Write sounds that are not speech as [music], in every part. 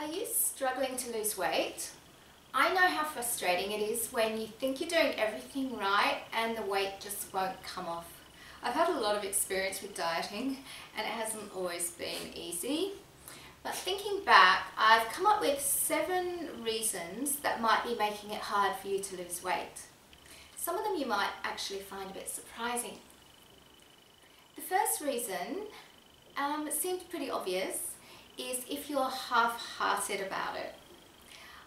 Are you struggling to lose weight? I know how frustrating it is when you think you're doing everything right and the weight just won't come off. I've had a lot of experience with dieting and it hasn't always been easy. But thinking back, I've come up with seven reasons that might be making it hard for you to lose weight. Some of them you might actually find a bit surprising. The first reason um, seems pretty obvious is if you're half-hearted about it.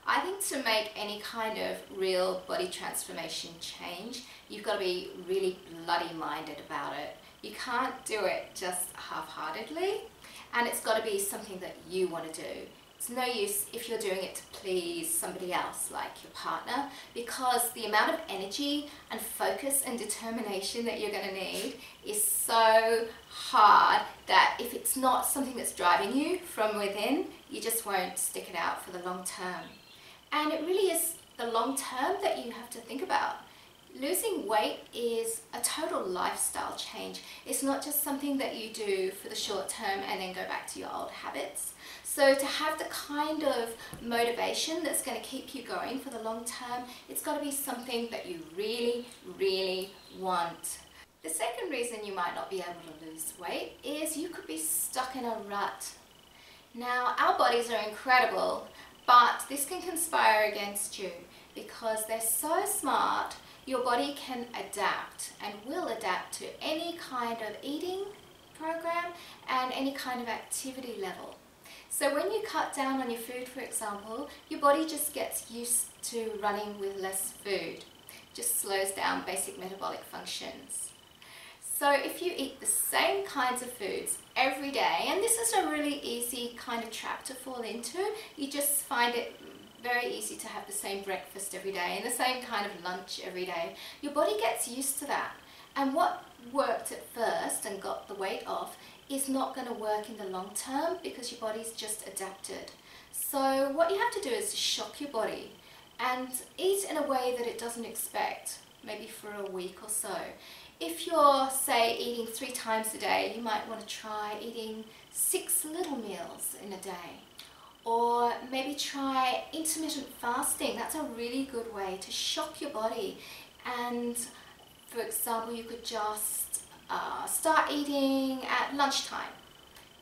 I think to make any kind of real body transformation change, you've got to be really bloody minded about it. You can't do it just half-heartedly and it's got to be something that you want to do. It's no use if you're doing it to please somebody else, like your partner, because the amount of energy and focus and determination that you're going to need is so hard that if it's not something that's driving you from within, you just won't stick it out for the long term. And it really is the long term that you have to think about. Losing weight is a total lifestyle change. It's not just something that you do for the short term and then go back to your old habits. So to have the kind of motivation that's going to keep you going for the long term, it's got to be something that you really, really want. The second reason you might not be able to lose weight is you could be stuck in a rut. Now, our bodies are incredible, but this can conspire against you because they're so smart your body can adapt and will adapt to any kind of eating program and any kind of activity level. So when you cut down on your food, for example, your body just gets used to running with less food. Just slows down basic metabolic functions. So if you eat the same kinds of foods every day, and this is a really easy kind of trap to fall into, you just find it very easy to have the same breakfast every day and the same kind of lunch every day. Your body gets used to that. And what worked at first and got the weight off is not going to work in the long term because your body's just adapted. So what you have to do is shock your body and eat in a way that it doesn't expect, maybe for a week or so. If you're, say, eating three times a day, you might want to try eating six little meals in a day or maybe try intermittent fasting. That's a really good way to shock your body. And for example, you could just uh, start eating at lunchtime,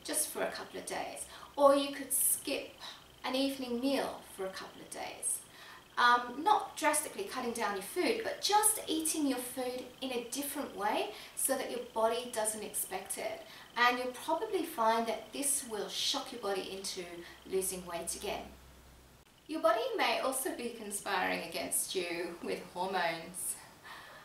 just for a couple of days. Or you could skip an evening meal for a couple of days. Um, not drastically cutting down your food, but just eating your food in a different way so that your body doesn't expect it. And you'll probably find that this will shock your body into losing weight again. Your body may also be conspiring against you with hormones.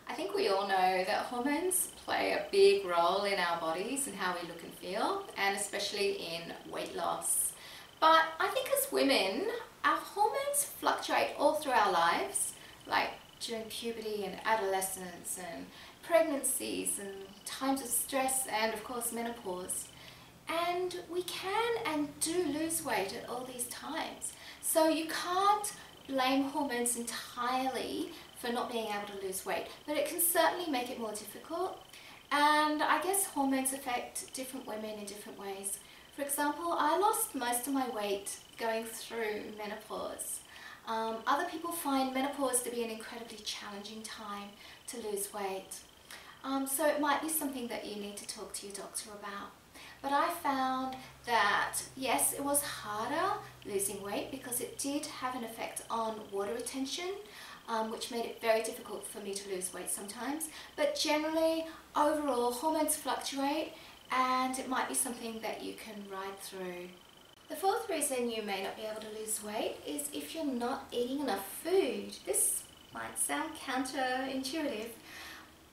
I think we all know that hormones play a big role in our bodies and how we look and feel, and especially in weight loss. But I think as women, our hormones fluctuate all through our lives, like during puberty and adolescence and pregnancies and times of stress and of course menopause. And we can and do lose weight at all these times. So you can't blame hormones entirely for not being able to lose weight, but it can certainly make it more difficult. And I guess hormones affect different women in different ways. For example, I lost most of my weight going through menopause. Um, other people find menopause to be an incredibly challenging time to lose weight. Um, so it might be something that you need to talk to your doctor about. But I found that yes, it was harder losing weight because it did have an effect on water retention, um, which made it very difficult for me to lose weight sometimes. But generally, overall, hormones fluctuate and it might be something that you can ride through. The fourth reason you may not be able to lose weight is if you're not eating enough food. This might sound counterintuitive,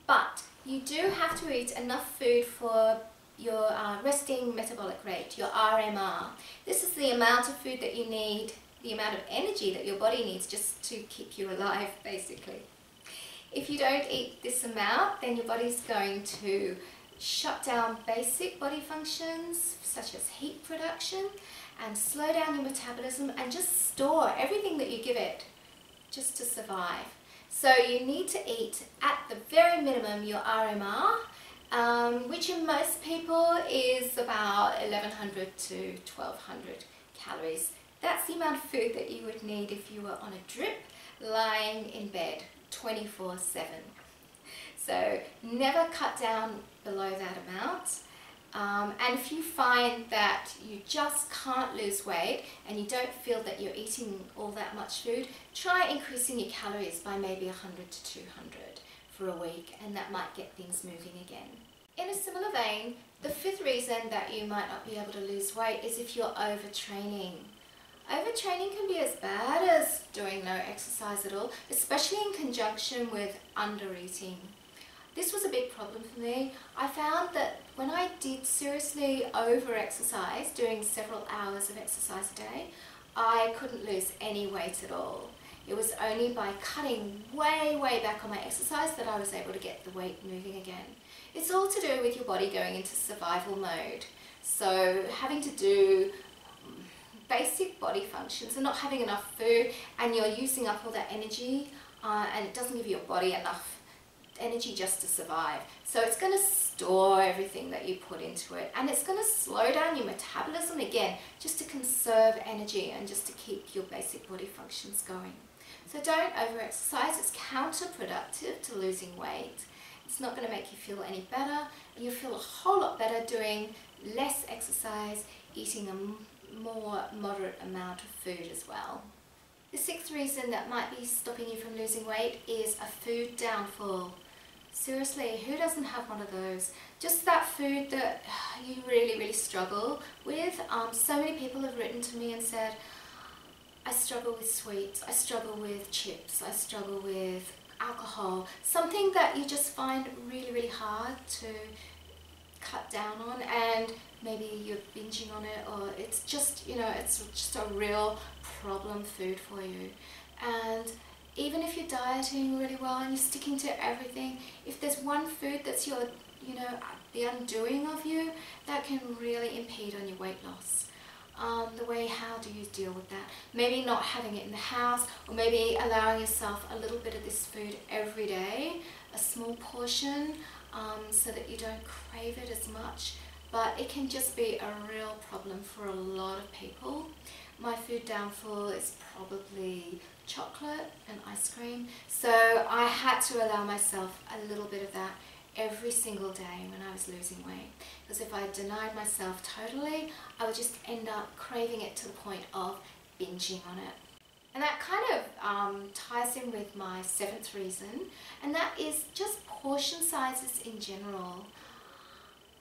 but you do have to eat enough food for your uh, resting metabolic rate, your RMR. This is the amount of food that you need, the amount of energy that your body needs just to keep you alive, basically. If you don't eat this amount, then your body's going to shut down basic body functions such as heat production and slow down your metabolism and just store everything that you give it just to survive. So you need to eat at the very minimum your RMR, um, which in most people is about 1100 to 1200 calories That's the amount of food that you would need if you were on a drip lying in bed 24 7. So never cut down below that amount. Um, and if you find that you just can't lose weight and you don't feel that you're eating all that much food, try increasing your calories by maybe 100 to 200 for a week and that might get things moving again. In a similar vein, the fifth reason that you might not be able to lose weight is if you're overtraining. Overtraining can be as bad as doing no exercise at all, especially in conjunction with undereating. This was a big problem for me. I found that when I did seriously over-exercise, doing several hours of exercise a day, I couldn't lose any weight at all. It was only by cutting way, way back on my exercise that I was able to get the weight moving again. It's all to do with your body going into survival mode. So having to do basic body functions and not having enough food and you're using up all that energy uh, and it doesn't give your body enough energy just to survive. So it's going to store everything that you put into it and it's going to slow down your metabolism again just to conserve energy and just to keep your basic body functions going. So don't over-exercise, it's counterproductive to losing weight. It's not going to make you feel any better you'll feel a whole lot better doing less exercise, eating a more moderate amount of food as well. The sixth reason that might be stopping you from losing weight is a food downfall. Seriously, who doesn't have one of those? Just that food that [sighs] you really, really struggle with. Um, so many people have written to me and said, I struggle with sweets, I struggle with chips, I struggle with alcohol. Something that you just find really, really hard to cut down on and maybe you're binging on it or it's just, you know, it's just a real problem food for you. And even if you're dieting really well and you're sticking to everything, if there's one food that's your, you know, the undoing of you, that can really impede on your weight loss. Um, the way, how do you deal with that? Maybe not having it in the house, or maybe allowing yourself a little bit of this food every day, a small portion, um, so that you don't crave it as much. But it can just be a real problem for a lot of people. My food downfall is probably chocolate and ice cream. So I had to allow myself a little bit of that every single day when I was losing weight. Because if I denied myself totally, I would just end up craving it to the point of binging on it. And that kind of um, ties in with my seventh reason, and that is just portion sizes in general.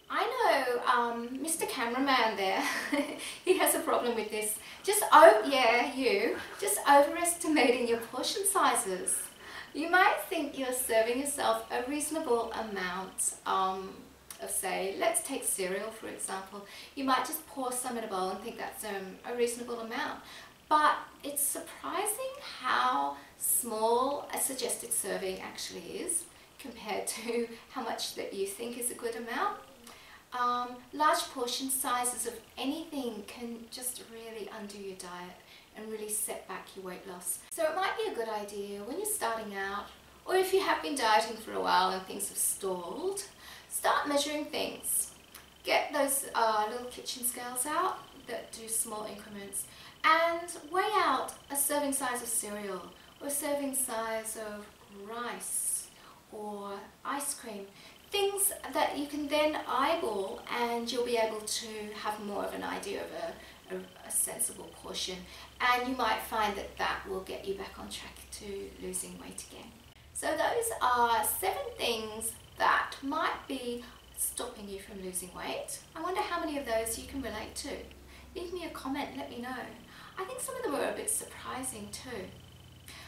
I know um, Mr. Cameraman there, [laughs] he has a problem with this. Just, oh yeah, you, just overestimating your portion sizes. You might think you're serving yourself a reasonable amount um, of say, let's take cereal for example. You might just pour some in a bowl and think that's um, a reasonable amount. But it's surprising how small a suggested serving actually is compared to how much that you think is a good amount. Um, large portion sizes of anything can just really undo your diet and really set back your weight loss. So it might be a good idea when you're starting out or if you have been dieting for a while and things have stalled, start measuring things. Get those uh, little kitchen scales out that do small increments and weigh out a serving size of cereal or a serving size of rice or ice cream things that you can then eyeball and you'll be able to have more of an idea of a, a, a, sensible portion and you might find that that will get you back on track to losing weight again. So those are seven things that might be stopping you from losing weight. I wonder how many of those you can relate to. Leave me a comment, let me know. I think some of them were a bit surprising too.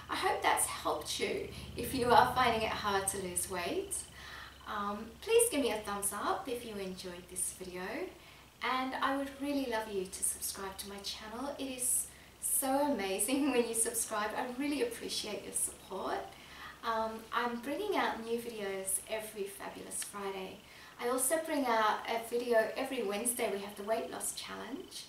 I hope that's helped you if you are finding it hard to lose weight. Um, please give me a thumbs up if you enjoyed this video and I would really love you to subscribe to my channel. It is so amazing [laughs] when you subscribe. I really appreciate your support. Um, I'm bringing out new videos every Fabulous Friday. I also bring out a video every Wednesday. We have the Weight Loss Challenge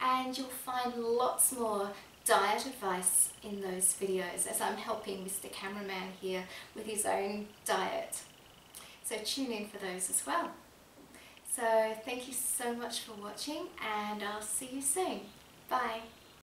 and you'll find lots more diet advice in those videos as I'm helping Mr. Cameraman here with his own diet. So tune in for those as well. So thank you so much for watching and I'll see you soon. Bye.